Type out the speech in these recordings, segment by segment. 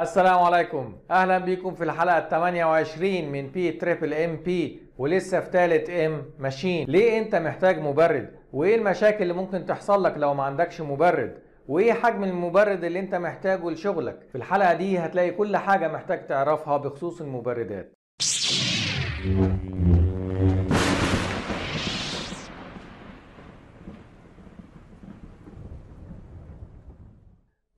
السلام عليكم. أهلا بيكم في الحلقة ال 28 من P triple M P ولسه في تالت M ماشين ليه أنت محتاج مبرد؟ وإيه المشاكل اللي ممكن تحصل لك لو ما عندكش مبرد؟ وإيه حجم المبرد اللي أنت محتاجه لشغلك؟ في الحلقة دي هتلاقي كل حاجة محتاج تعرفها بخصوص المبردات.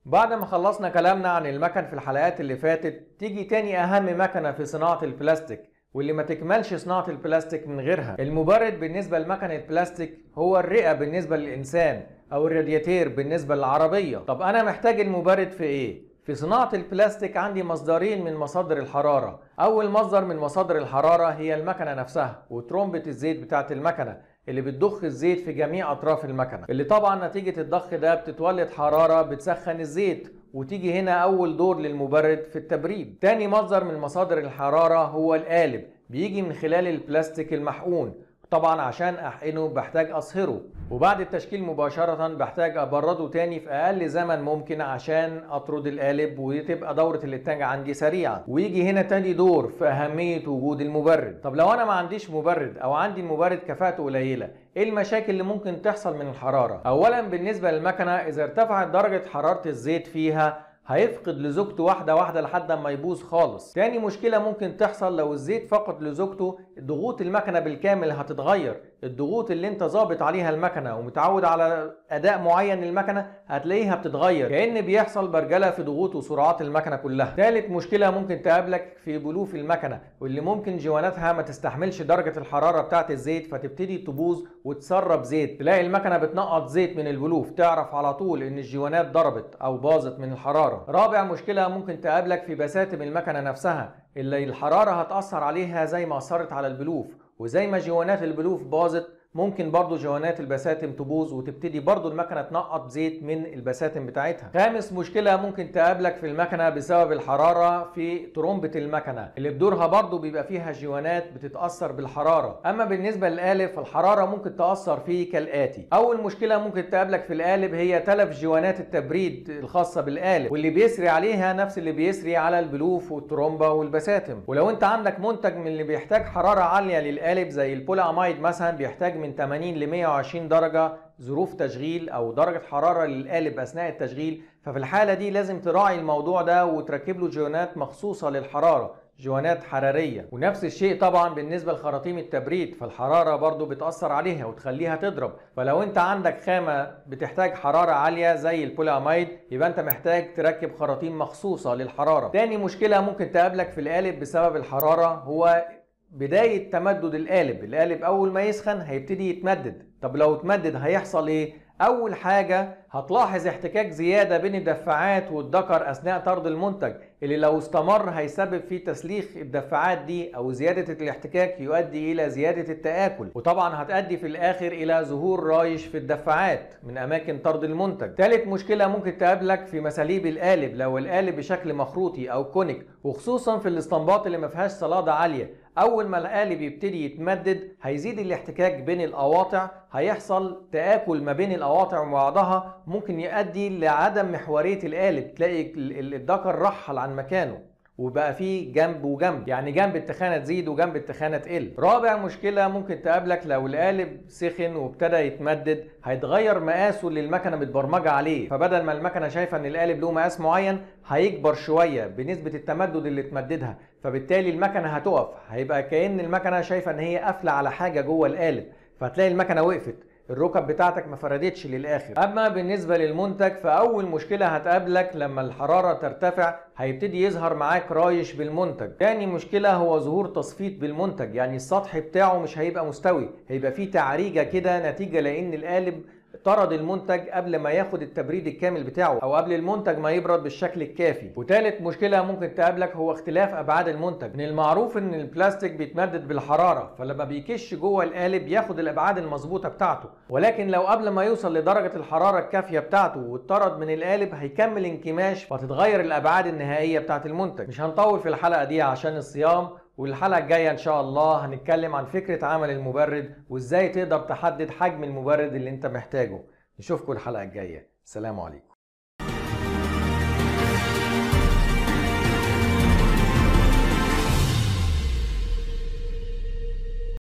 بعد ما خلصنا كلامنا عن المكن في الحلقات اللي فاتت تيجي تاني أهم مكنة في صناعة البلاستيك واللي ما تكملش صناعة البلاستيك من غيرها. المبرد بالنسبة لمكن البلاستيك هو الرئة بالنسبة للإنسان أو الرادياتير بالنسبة للعربية. طب أنا محتاج المبرد في إيه؟ في صناعة البلاستيك عندي مصدرين من مصادر الحرارة. أول مصدر من مصادر الحرارة هي المكنة نفسها وترومبة الزيت بتاعة المكنة. اللي بتضخ الزيت في جميع أطراف المكنة. اللي طبعا نتيجة الضخ ده بتتولد حرارة بتسخن الزيت وتيجي هنا أول دور للمبرد في التبريد. تاني مصدر من مصادر الحرارة هو القالب بيجي من خلال البلاستيك المحقون. طبعا عشان أحقنه بحتاج اصهره وبعد التشكيل مباشرة بحتاج أبرده تاني في أقل زمن ممكن عشان أطرد القالب وتبقى دورة الإنتاج عندي سريعة. ويجي هنا تاني دور في أهمية وجود المبرد. طب لو أنا ما عنديش مبرد أو عندي المبرد كفاءته قليلة إيه المشاكل اللي ممكن تحصل من الحرارة؟ اولا بالنسبة للمكنة إذا ارتفعت درجة حرارة الزيت فيها هيفقد لزوجته واحدة واحدة لحد ما يبوظ خالص. تاني مشكلة ممكن تحصل لو الزيت فقد لزوجته ضغوط المكنة بالكامل هتتغير. الضغوط اللي انت ظابط عليها المكنة ومتعود على أداء معين للمكنة هتلاقيها بتتغير. كأن بيحصل برجلة في ضغوط وسرعات المكنة كلها. تالت مشكلة ممكن تقابلك في بلوف المكنة واللي ممكن جواناتها ما تستحملش درجة الحرارة بتاعة الزيت فتبتدي تبوظ وتسرب زيت. تلاقي المكنة بتنقط زيت من البلوف تعرف على طول إن الجوانات ضربت أو باظت من الحرارة. رابع مشكلة ممكن تقابلك في بساتم المكنة نفسها اللي الحرارة هتأثر عليها زي ما أثرت على البلوف. وزي ما جوانات البلوف باظت ممكن برضو جوانات البساتم تبوظ وتبتدي برضو المكنة تنقط زيت من البساتم بتاعتها. خامس مشكلة ممكن تقابلك في المكنة بسبب الحرارة في ترومبة المكنة اللي بدورها برضو بيبقى فيها جوانات بتتأثر بالحرارة. أما بالنسبة للقالب فالحرارة ممكن تأثر فيه كالآتي. أول مشكلة ممكن تقابلك في القالب هي تلف جوانات التبريد الخاصة بالقالب واللي بيسري عليها نفس اللي بيسري على البلوف والترومبة والبساتم. ولو أنت عندك منتج من اللي بيحتاج حرارة عالية للقالب زي البولامايد مثلا بيحتاج من 80 ل 120 درجة ظروف تشغيل أو درجة حرارة للقالب أثناء التشغيل. ففي الحالة دي لازم تراعي الموضوع ده وتركب له جوانات مخصوصة للحرارة جوانات حرارية. ونفس الشيء طبعا بالنسبة لخراطيم التبريد فالحرارة برضو بتأثر عليها وتخليها تضرب. فلو أنت عندك خامة بتحتاج حرارة عالية زي البولامايد يبقى أنت محتاج تركب خراطيم مخصوصة للحرارة. تاني مشكلة ممكن تقابلك في القالب بسبب الحرارة هو بداية تمدد القالب. القالب أول ما يسخن هيبتدي يتمدد. طب لو اتمدد هيحصل إيه؟ أول حاجة هتلاحظ احتكاك زيادة بين الدفاعات والدكر أثناء طرد المنتج. اللي لو استمر هيسبب في تسليخ الدفاعات دي أو زيادة الاحتكاك يؤدي إلى زيادة التآكل. وطبعا هتؤدي في الآخر إلى ظهور رايش في الدفاعات من أماكن طرد المنتج. ثالث مشكلة ممكن تقابلك في مساليب القالب. لو القالب بشكل مخروطي أو كونيك وخصوصا في الاستنباط اللي ما فيهاش صلادة عالية أول ما القالب يبتدي يتمدد هيزيد الاحتكاك بين القواطع هيحصل تآكل ما بين القواطع وبعضها ممكن يؤدي لعدم محورية القالب تلاقي الذكر رحل عن مكانه وبقى فيه جنب وجنب يعني جنب التخانه تزيد وجنب التخانه تقل رابع مشكلة ممكن تقابلك لو القالب سخن وابتدى يتمدد هيتغير مقاسه اللي المكنة متبرمجة عليه. فبدل ما المكنة شايفة إن القالب له مقاس معين هيكبر شوية بنسبة التمدد اللي تمددها فبالتالي المكنة هتقف. هيبقى كأن المكنة شايفة إن هي قافلة على حاجة جوه القالب فتلاقي المكنة وقفت. الركب بتاعتك ما فردتش للآخر. أما بالنسبة للمنتج فأول مشكلة هتقابلك لما الحرارة ترتفع هيبتدي يظهر معاك رايش بالمنتج. تاني مشكلة هو ظهور تصفيط بالمنتج. يعني السطح بتاعه مش هيبقى مستوي. هيبقى فيه تعريجة كده نتيجة لأن القالب طرد المنتج قبل ما ياخد التبريد الكامل بتاعه أو قبل المنتج ما يبرد بالشكل الكافي. وتالت مشكلة ممكن تقابلك هو اختلاف أبعاد المنتج. من المعروف إن البلاستيك بيتمدد بالحرارة فلما بيكش جوه القالب ياخد الأبعاد المظبوطة بتاعته. ولكن لو قبل ما يوصل لدرجة الحرارة الكافية بتاعته واتطرد من القالب هيكمل انكماش فتتغير الأبعاد النهائية بتاعة المنتج. مش هنطول في الحلقة دي عشان الصيام. والحلقة الجاية إن شاء الله هنتكلم عن فكرة عمل المبرد وإزاي تقدر تحدد حجم المبرد اللي أنت محتاجه. نشوفكم الحلقة الجاية. سلام عليكم.